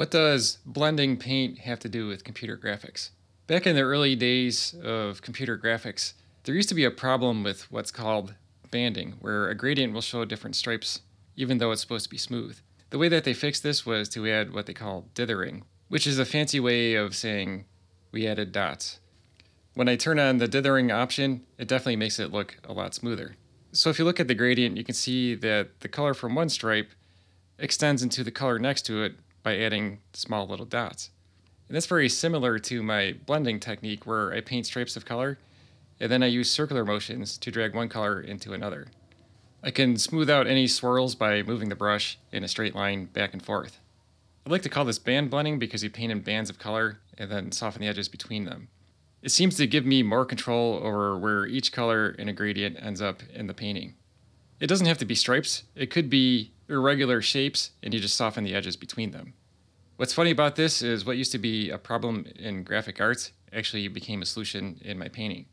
What does blending paint have to do with computer graphics? Back in the early days of computer graphics, there used to be a problem with what's called banding, where a gradient will show different stripes even though it's supposed to be smooth. The way that they fixed this was to add what they call dithering, which is a fancy way of saying we added dots. When I turn on the dithering option, it definitely makes it look a lot smoother. So if you look at the gradient, you can see that the color from one stripe extends into the color next to it by adding small little dots. And that's very similar to my blending technique where I paint stripes of color and then I use circular motions to drag one color into another. I can smooth out any swirls by moving the brush in a straight line back and forth. I like to call this band blending because you paint in bands of color and then soften the edges between them. It seems to give me more control over where each color in a gradient ends up in the painting. It doesn't have to be stripes, it could be irregular shapes and you just soften the edges between them. What's funny about this is what used to be a problem in graphic arts actually became a solution in my painting.